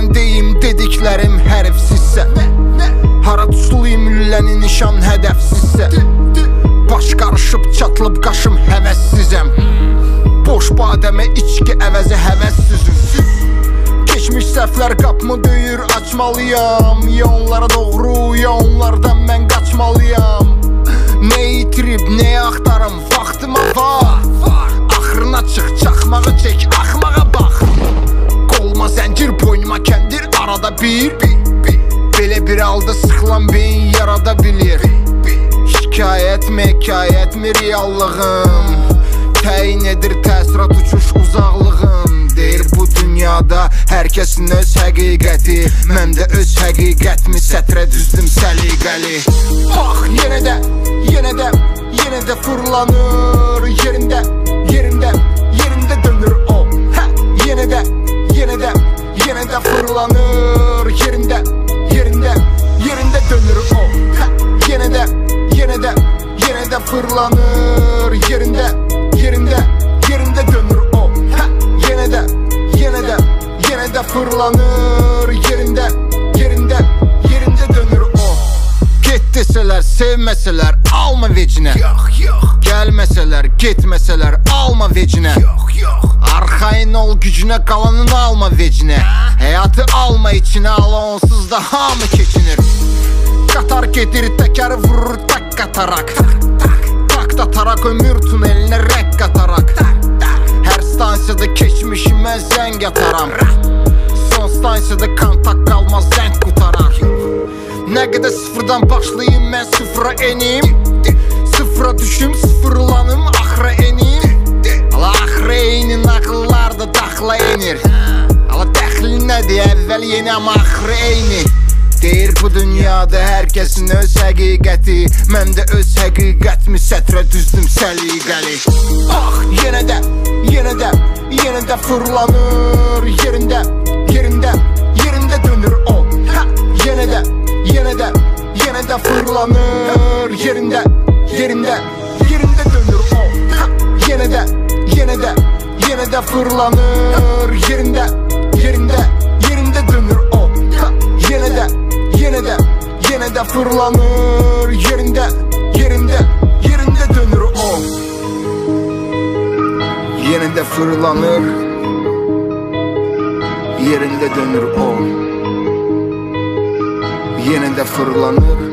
mən deyim dediklərim hərfsizsə Hara tutulayım üllənin nişan hədəfsizsə Baş qarışıb çatılıb qaşım həvəssizəm Boş badəmə içki əvəzi həvəssizim Keçmiş səhvlər qapımı döyür açmalıyam. Ya onlara doğru, ya onlara bir halda sıxılan beyin yarada bilir. Şikayət mi, hekayət mi reallığım Təyin edir təsirat uçuş uzaqlığım. Deyir bu dünyada hər kəsin öz həqiqəti. Mən də öz həqiqətimi sətrə düzdüm səliqəli. Bax yenə də, yenə də, yenə də fırlanır. Yerində, yerində sallanır Yerinden, yerinden, yerinde dönür o. Git deseler, sevmeseler alma vecine. Yok yok. Gelmeseler, gitmeseler alma vecine. Yok yok. Arkain ol gücüne kalanını alma vecine? Hayatı alma içine ala onsuz daha mı keçinir? Katar gedir teker vurur tak katarak. Tak, tak. tak atarak ömür tuneline renk katarak. Tak, tak. Her stansiyada geçmişime zeng ataram. Stansiyada kontak qalmaz zəng qutarar Nə qədər sıfırdan başlayım mən sıfıra enim. Sıfıra düşüm sıfırlanım axıra enim. Ala axıra eyni nağıllar da daxla enir. Ala dəxli nədir əvvəl yeni amma axırı eyni Deyir bu dünyada hər kəsin öz həqiqəti Mən də öz həqiqətimi sətrə düzdüm səliqəli Bax yenə də, yenə də, yenə də fırlanır Yerində, yerinden yerinde dönür o. Ha, Yine de yine de yine de fırlanır. Yerinden yerinden yerinde dönür o. Ha, Yine de yine de yine de fırlanır. Yerinden yerinde yerinde dönür o. Ha, Yine de yine de yine de fırlanır. Yerinde yerinde yerinde dönür o. Yine de fırlanır. Yerinde dönür o. Yeniden fırlanır.